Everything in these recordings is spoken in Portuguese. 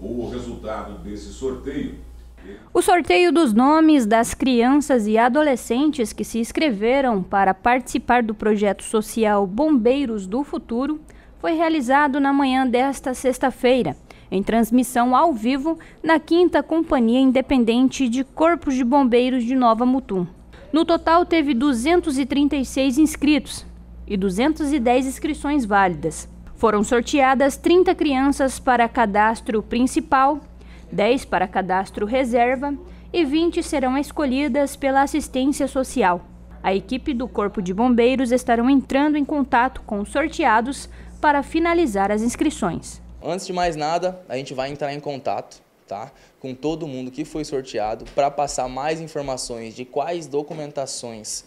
o resultado desse sorteio. O sorteio dos nomes das crianças e adolescentes que se inscreveram para participar do projeto social Bombeiros do Futuro foi realizado na manhã desta sexta-feira, em transmissão ao vivo na 5 Companhia Independente de Corpos de Bombeiros de Nova Mutum. No total, teve 236 inscritos e 210 inscrições válidas. Foram sorteadas 30 crianças para cadastro principal, 10 para cadastro reserva e 20 serão escolhidas pela assistência social. A equipe do Corpo de Bombeiros estarão entrando em contato com os sorteados para finalizar as inscrições. Antes de mais nada, a gente vai entrar em contato tá, com todo mundo que foi sorteado para passar mais informações de quais documentações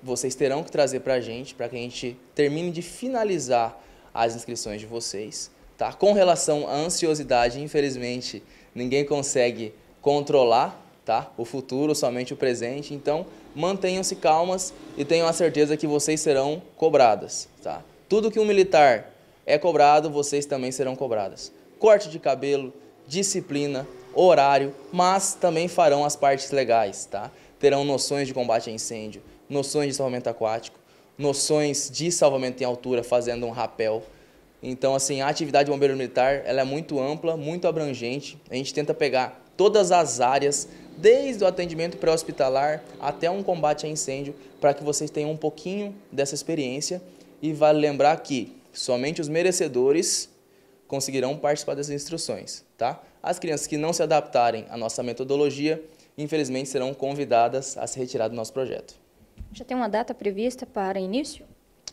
vocês terão que trazer para a gente, para que a gente termine de finalizar as inscrições de vocês. Tá? Com relação à ansiosidade, infelizmente, ninguém consegue controlar tá? o futuro, somente o presente. Então, mantenham-se calmas e tenham a certeza que vocês serão cobradas. Tá? Tudo que um militar é cobrado, vocês também serão cobradas. Corte de cabelo, disciplina, horário, mas também farão as partes legais, tá? Terão noções de combate a incêndio, noções de salvamento aquático, noções de salvamento em altura, fazendo um rapel. Então, assim, a atividade de bombeiro militar ela é muito ampla, muito abrangente. A gente tenta pegar todas as áreas, desde o atendimento pré-hospitalar até um combate a incêndio, para que vocês tenham um pouquinho dessa experiência e vale lembrar que somente os merecedores conseguirão participar dessas instruções. Tá? As crianças que não se adaptarem à nossa metodologia, infelizmente serão convidadas a se retirar do nosso projeto. Já tem uma data prevista para início?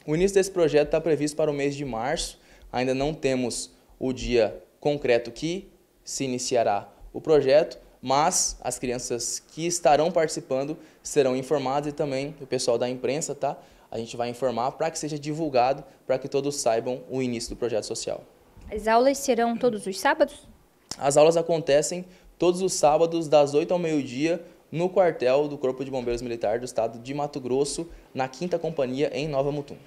O início desse projeto está previsto para o mês de março. Ainda não temos o dia concreto que se iniciará o projeto, mas as crianças que estarão participando serão informadas e também o pessoal da imprensa, tá? a gente vai informar para que seja divulgado, para que todos saibam o início do projeto social. As aulas serão todos os sábados? As aulas acontecem todos os sábados, das 8 ao meio-dia, no quartel do Corpo de Bombeiros Militar do Estado de Mato Grosso, na 5 Companhia, em Nova Mutum.